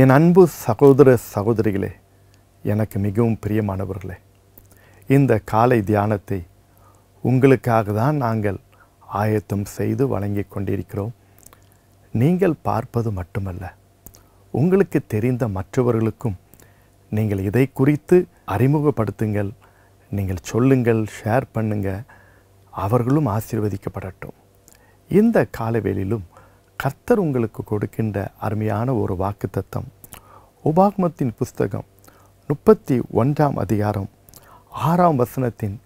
என் அன்பு சகோதர சகோதரிகளே எனக்கு மிகவும் பிரியமானவர்களே இந்த காலை தியானத்தை உங்களுக்காக தான் நாங்கள் ஆயத்தம் செய்து வழங்கிக் கொண்டிருக்கிறோம். நீங்கள் பார்ப்பது மட்டுமல்ல உங்களுக்கு தெரிந்த மற்றவர்களுக்கும் நீங்கள் இதை குறித்து அறிமுகப்படுத்துங்கள் நீங்கள் சொல்லுங்கள் ஷேர் பண்ணுங்கள் அவர்களும் ஆசீர்வதிக்கப்படட்டும். இந்த காலவேளிலும் கர்த்தர் உங்களுக்கு கொடுக்கின்ற அருமையான ஒரு வாக்குத்தத்தம். உபாகமத்தின் புஸ்தகம் முப்பத்தி ஒன்றாம் அதிகாரம் ஆறாம் வசனத்தின்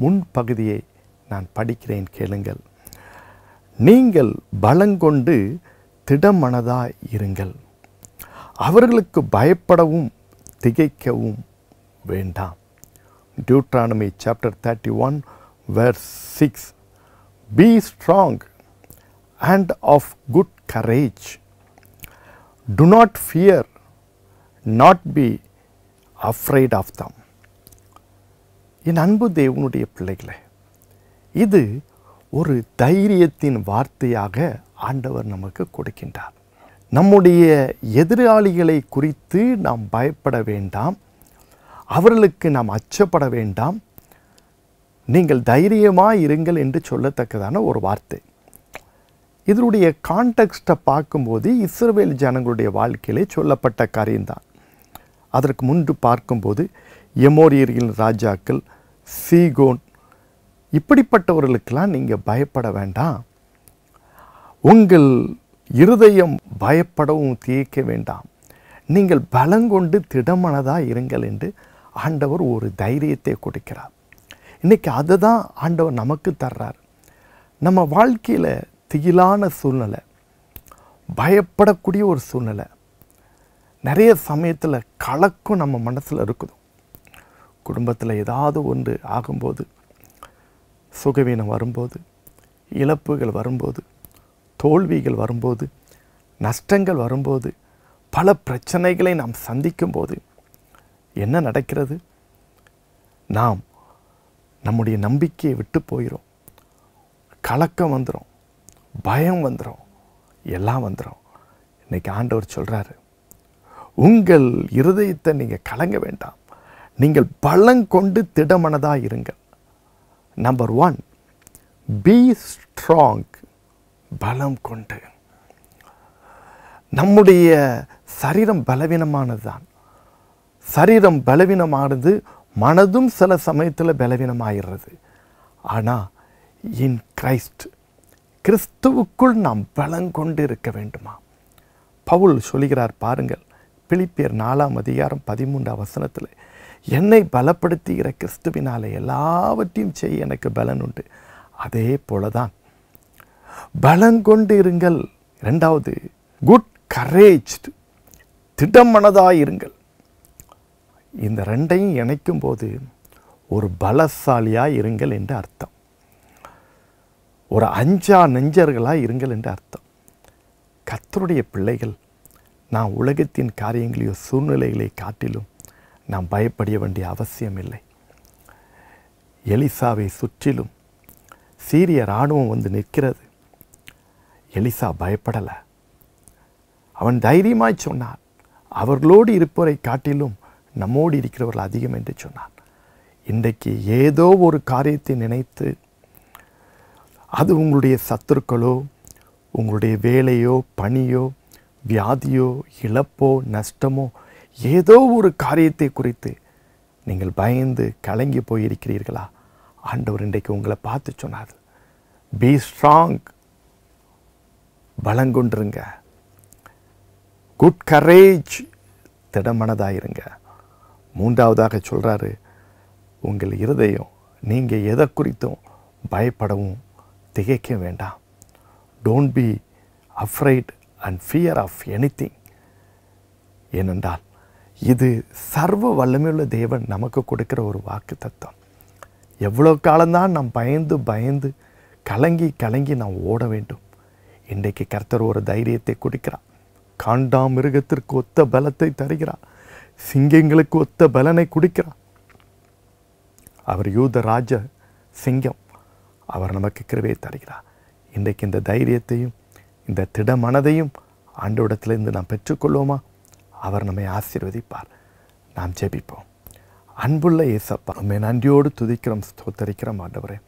முன்பகுதியை நான் படிக்கிறேன் கேளுங்கள். நீங்கள் பலங்கொண்டு திடமனதாய் இருங்கள். அவர்களுக்கு பயப்படவும் திகைக்கவும் வேண்டாம். Deuteronomy chapter thirty one verse six be strong and of good courage do not fear not be afraid of them. என் அன்பு தேவனுடைய பிள்ளைகளே இது ஒரு தைரியத்தின் வார்த்தையாக ஆண்டவர் நமக்கு கொடுக்கின்றார். நம்முடைய எதிராளிகளை குறித்து நாம் பயப்பட வேண்டாம். அவர்களுக்கு நாம் அச்சப்பட வேண்டாம். நீங்கள் தைரியமாக இருங்கள் என்று சொல்லத்தக்கதான ஒரு வார்த்தை. இதனுடைய கான்டெக்ஸ்ட்டை பார்க்கும்போது இஸ்ரவேல் ஜனங்களுடைய வாழ்க்கையிலே சொல்லப்பட்ட காரியம்தான். அதற்கு முன்பு பார்க்கும்போது எமோரியர்களின் ராஜாக்கள் சீகோன் இப்படிப்பட்டவர்களுக்கெல்லாம் நீங்கள் பயப்பட வேண்டாம். உங்கள் இருதயம் பயப்படவும் தீர்க்க வேண்டாம். நீங்கள் பலங்கொண்டு திடமனதாக இருங்கள் என்று ஆண்டவர் ஒரு தைரியத்தை கொடுக்கிறார். இன்றைக்கி அதை தான் ஆண்டவர் நமக்கு தர்றார். நம்ம வாழ்க்கையில் திகிலான சூழ்நிலை பயப்படக்கூடிய ஒரு சூழ்நிலை. நிறைய சமயத்தில் கலக்கும் நம்ம மனசில் இருக்குது. குடும்பத்தில் ஏதாவது ஒன்று ஆகும்போது சுகவீனம் வரும்போது இழப்புகள் வரும்போது தோல்விகள் வரும்போது நஷ்டங்கள் வரும்போது பல பிரச்சனைகளை நாம் சந்திக்கும்போது என்ன நடக்கிறது? நாம் நம்முடைய நம்பிக்கையை விட்டு போயிடும் கலக்கம் வந்துடும் பயம் வந்துடும் எல்லாம் வந்துடும் இன்னைக்கு ஆண்டவர் சொல்கிறாரு உங்கள் இருதயத்தை நீங்கள் கலங்க வேண்டாம். நீங்கள் பலம் கொண்டு திடமனதாக இருங்கள். நம்பர் ஒன் பி ஸ்ட்ராங் பலம் கொண்டு. நம்முடைய சரீரம் பலவீனமானது தான் சரீரம் பலவீனமானது மனதும் சில சமயத்தில் பலவீனமாகிறது ஆனால் இன் கிரைஸ்ட் கிறிஸ்துவுக்குள் நாம் பலம் கொண்டு இருக்க வேண்டுமா? பவுல் சொல்கிறார் பாருங்கள் பிலிப்பியர் நாலாம் அதிகாரம் பதிமூன்றாம் வசனத்தில் என்னை பலப்படுத்துகிற கிறிஸ்துவினாலே எல்லாவற்றையும் செய்ய எனக்கு பலன் உண்டு. அதே போல தான் பலங்கொண்டு இருங்கள் ரெண்டாவது குட் கரேஜ் திடமனதாக இருங்கள் இந்த ரெண்டையும் இணைக்கும் போது ஒரு பலசாலியாக இருங்கள் என்று அர்த்தம். ஒரு அஞ்சா நெஞ்சர்களாக இருங்கள் என்று அர்த்தம். கத்தருடைய பிள்ளைகள் நான் உலகத்தின் காரியங்களையோ சூழ்நிலைகளை காட்டிலும் நாம் பயப்பட வேண்டிய அவசியம் இல்லை எலிசாவை சுற்றிலும் சீரிய இராணுவம் வந்து நிற்கிறது. எலிசா பயப்படலை. அவன் தைரியமாய் சொன்னான் அவர்களோடு இருப்பவரை காட்டிலும் நம்மோடு இருக்கிறவர்கள் அதிகம் என்று சொன்னான். இன்றைக்கு ஏதோ ஒரு காரியத்தை நினைத்து அது உங்களுடைய சத்துருக்களோ உங்களுடைய வேலையோ பணியோ வியாதியோ இழப்போ நஷ்டமோ ஏதோ ஒரு காரியத்தை குறித்து நீங்கள் பயந்து கலங்கி போயிருக்கிறீர்களா? ஆண்டவர் இன்றைக்கு உங்களை பார்த்து சொன்னார். பி ஸ்ட்ராங் பலங்கொண்டிருங்க குட் கரேஜ் திடமனதாயிருங்க. மூன்றாவதாக சொல்கிறாரு உங்கள் இருதயம் நீங்கள் எதை குறித்தும் பயப்படவும் திகைக்க வேண்டாம். Don't be afraid and fear of anything ஏனென்றால் இது சர்வ வல்லமையுள்ள தேவன் நமக்கு கொடுக்கிற ஒரு வாக்கு தத்துவம் எவ்வளோ காலம்தான் நாம் பயந்து பயந்து கலங்கி கலங்கி நாம் ஓட வேண்டும். இன்றைக்கு கர்த்தர் ஒரு தைரியத்தை கொடுக்கிறார். காண்டா மிருகத்திற்கு ஒத்த பலத்தை தருகிறார். சிங்கங்களுக்கு ஒத்த பலனை கொடுக்கிறார். அவர் யூத ராஜ சிங்கம். அவர் நமக்கு கிருபையை தருகிறார். இன்றைக்கு இந்த தைரியத்தையும் இந்த திடமனதையும் ஆண்டோடத்திலிருந்து நாம் பெற்றுக்கொள்வோமா? அவர் நம்மை ஆசீர்வதிப்பார். நாம் ஜெபிப்போம். அன்புள்ள இயேசப்பா நம்மை நன்றியோடு துதிக்கிறோம் ஸ்தோத்தரிக்கிறோம் ஆண்டவரே.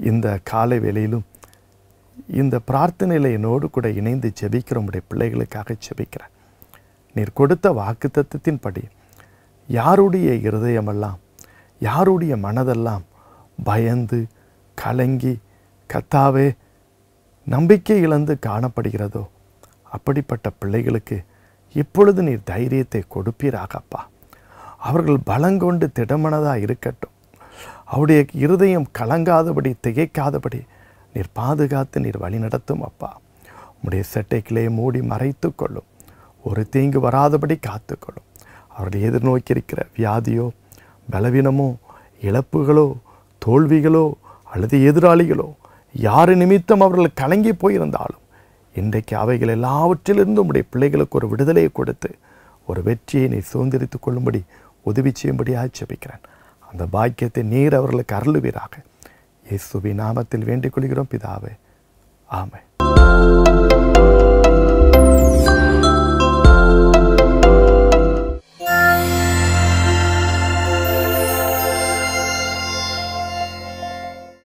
இந்த காலை வேளையிலும் இந்த பிரார்த்தனையில் என்னோடு கூட இணைந்து ஜெபிக்கிற உடைய பிள்ளைகளுக்காக ஜெபிக்கிறேன். நீர் கொடுத்த வாக்கு தத்துவத்தின்படி யாருடைய இருதயமெல்லாம் யாருடைய மனதெல்லாம் பயந்து கலங்கி கத்தாவே நம்பிக்கை இழந்து காணப்படுகிறதோ? அப்படிப்பட்ட பிள்ளைகளுக்கு இப்பொழுது நீர் தைரியத்தை கொடுப்பீராகப்பா. அவர்கள் பலங்கொண்டு திடமனதாக இருக்கட்டும். அவருடைய இருதயம் கலங்காதபடி திகைக்காதபடி நீர் பாதுகாத்து நீர் வழி நடத்தும் அப்பா. உம்முடைய செட்டைக்கிளே மூடி மறைத்து கொள்ளும். ஒரு தீங்கு வராதபடி காத்துக்கொள்ளும் அவர்கள் எதிர்நோக்கியிருக்கிற வியாதியோ பலவீனமோ இழப்புகளோ தோல்விகளோ அல்லது எதிராளிகளோ யார் நிமித்தம் அவர்கள் கலங்கி போயிருந்தாலும் இன்றைக்கு அவைகள் எல்லாவற்றிலிருந்தும் உடைய பிள்ளைகளுக்கு ஒரு விடுதலையை கொடுத்து ஒரு வெற்றியை நீ சுதந்திரித்துக் கொள்ளும்படி உதவி செய்யும்படி ஆட்சேபிக்கிறேன் அந்த பாக்கியத்தை நீர் அவர்களுக்கு அருளுவீராக. இயேசுவி நாமத்தில் வேண்டிக் கொள்கிறோம் பிதாவே. ஆமென்.